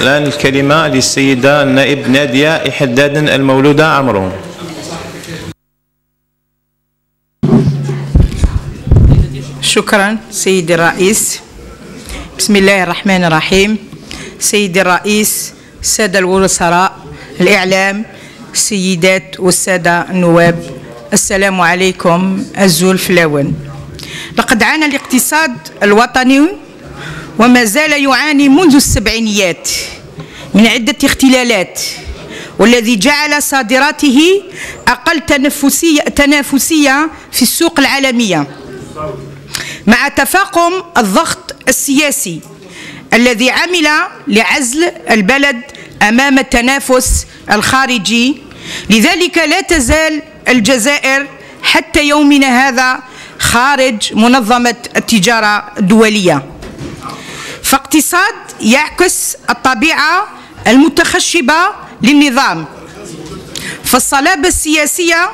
الآن الكلمة للسيدة النائب نادية إحداد المولودة عمرو. شكرا سيدي الرئيس. بسم الله الرحمن الرحيم. سيدي الرئيس السادة الوزراء الإعلام السيدات والسادة النواب السلام عليكم الزول فلاون لقد عانى الاقتصاد الوطني وما زال يعاني منذ السبعينيات من عدة اختلالات والذي جعل صادراته أقل تنافسية, تنافسية في السوق العالمية. مع تفاقم الضغط السياسي الذي عمل لعزل البلد أمام التنافس الخارجي لذلك لا تزال الجزائر حتى يومنا هذا خارج منظمة التجارة الدولية. فاقتصاد يعكس الطبيعة المتخشبة للنظام. فالصلابة السياسية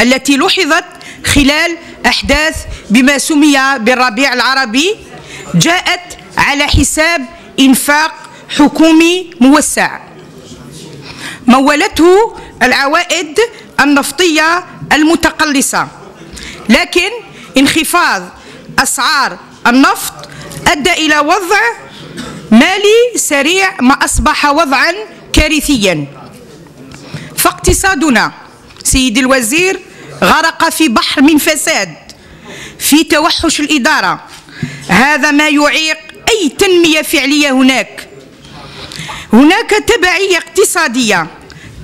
التي لوحظت خلال أحداث بما سمي بالربيع العربي جاءت على حساب إنفاق حكومي موسع. مولته العوائد النفطية المتقلصة. لكن انخفاض أسعار النفط أدى إلى وضع مالي سريع ما أصبح وضعا كارثيا. فاقتصادنا سيدي الوزير غرق في بحر من فساد في توحش الإدارة. هذا ما يعيق أي تنمية فعلية هناك. هناك تبعية اقتصادية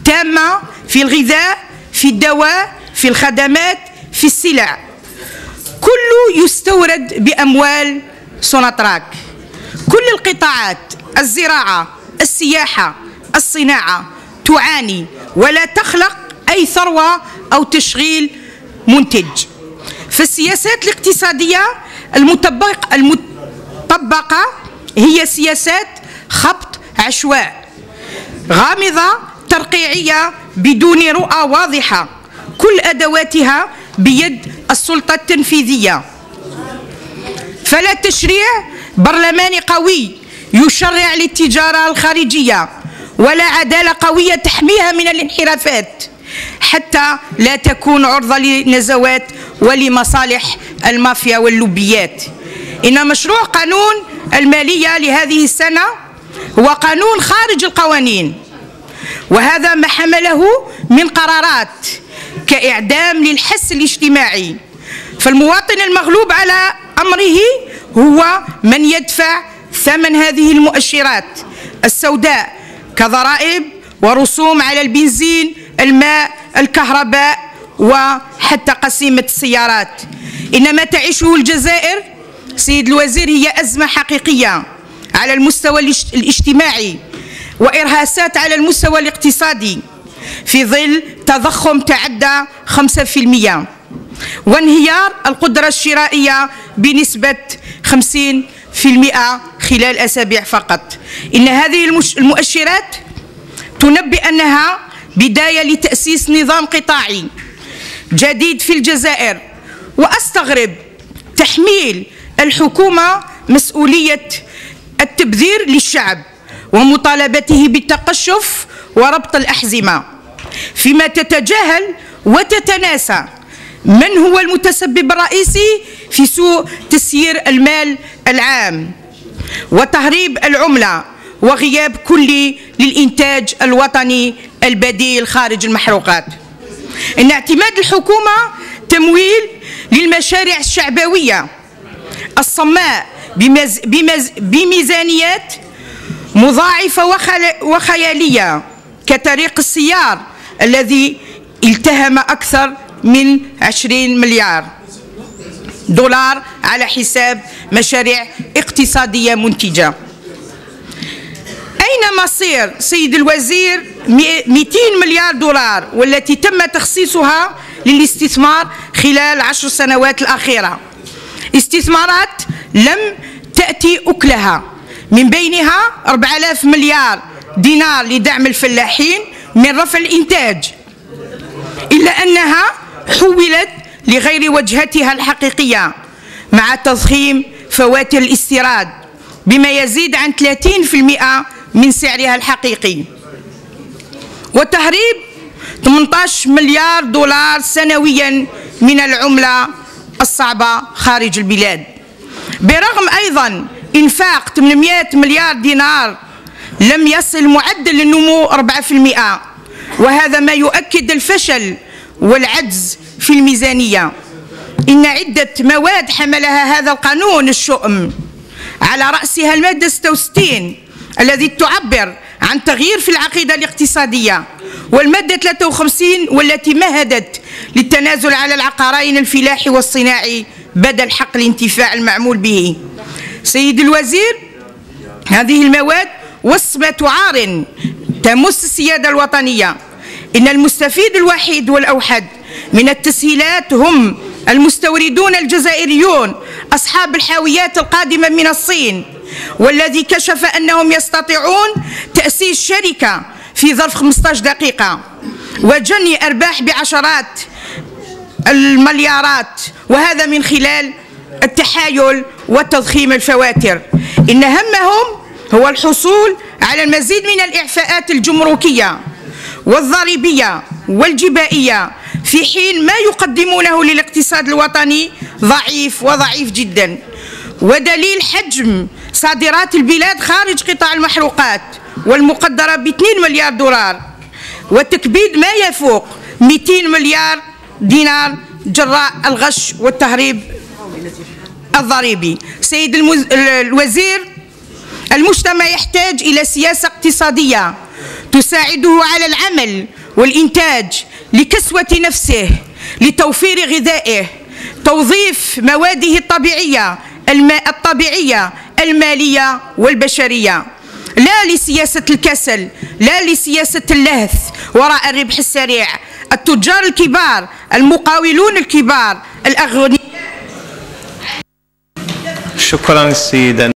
تامة في الغذاء في الدواء في الخدمات في السلع. كله يستورد بأموال سوناتراك كل القطاعات الزراعة السياحة الصناعة تعاني ولا تخلق أي ثروة أو تشغيل منتج. فالسياسات الاقتصادية المطبق المطبقة هي سياسات خبط عشواء. غامضة ترقيعية بدون رؤى واضحة. كل أدواتها بيد السلطة التنفيذية. فلا تشريع برلماني قوي يشرع للتجارة الخارجية ولا عدالة قوية تحميها من الانحرافات حتى لا تكون عرضة لنزوات ولمصالح المافيا واللوبيات. إن مشروع قانون المالية لهذه السنة هو قانون خارج القوانين وهذا ما حمله من قرارات كإعدام للحس الاجتماعي. فالمواطن المغلوب على أمره هو من يدفع ثمن هذه المؤشرات السوداء كضرائب ورسوم على البنزين الماء الكهرباء وحتى قسيمة السيارات. إنما تعيشه الجزائر سيد الوزير هي أزمة حقيقية على المستوى الاجتماعي وإرهاسات على المستوى الاقتصادي في ظل تضخم تعدى 5% وانهيار القدرة الشرائية بنسبة 50% خلال أسابيع فقط. إن هذه المؤشرات تنبئ أنها بداية لتأسيس نظام قطاعي جديد في الجزائر وأستغرب تحميل الحكومة مسؤولية التبذير للشعب ومطالبته بالتقشف وربط الأحزمة. فيما تتجاهل وتتناسى من هو المتسبب الرئيسي في سوء تسيير المال العام وتهريب العملة وغياب كلي للإنتاج الوطني البديل خارج المحروقات؟ إن اعتماد الحكومة تمويل للمشاريع الشعبوية الصماء بمز بمز بميزانيات مضاعفة وخيالية كطريق السيار الذي التهم أكثر من 20 مليار دولار على حساب مشاريع اقتصادية منتجة. أين مصير سيد الوزير 200 مليار دولار والتي تم تخصيصها للاستثمار خلال عشر سنوات الأخيرة؟ استثمارات لم تأتي أكلها. من بينها 4000 مليار دينار لدعم الفلاحين من رفع الإنتاج. إلا أنها حولت لغير وجهتها الحقيقية مع تضخيم فواتير الاستيراد بما يزيد عن 30% من سعرها الحقيقي. وتهريب 18 مليار دولار سنويا من العملة الصعبة خارج البلاد. برغم أيضا إنفاق 800 مليار دينار لم يصل معدل النمو 4% وهذا ما يؤكد الفشل والعجز في الميزانية. إن عدة مواد حملها هذا القانون الشؤم على رأسها المادة 66 الذي تعبر عن تغيير في العقيدة الاقتصادية. والمادة 53 والتي مهدت للتنازل على العقارين الفلاحي والصناعي بدل حق الانتفاع المعمول به. سيد الوزير هذه المواد وصمة عار تمس السيادة الوطنية. إن المستفيد الوحيد والأوحد من التسهيلات هم المستوردون الجزائريون أصحاب الحاويات القادمة من الصين والذي كشف أنهم يستطيعون تأسيس شركة في ظرف 15 دقيقة وجني أرباح بعشرات المليارات وهذا من خلال التحايل وتضخيم الفواتر. إن همهم هو الحصول على المزيد من الإعفاءات الجمركية. والضريبية والجبائية في حين ما يقدمونه للاقتصاد الوطني ضعيف وضعيف جدا ودليل حجم صادرات البلاد خارج قطاع المحروقات والمقدرة ب 2 مليار دولار وتكبيد ما يفوق 200 مليار دينار جراء الغش والتهريب الضريبي سيد. الوزير المجتمع يحتاج إلى سياسة اقتصادية تساعده على العمل والإنتاج لكسوة نفسه لتوفير غذائه توظيف مواده الطبيعية الماء الطبيعية المالية والبشرية. لا لسياسة الكسل لا لسياسة اللهث وراء الربح السريع. التجار الكبار المقاولون الكبار الأغنياء. شكرا السيدة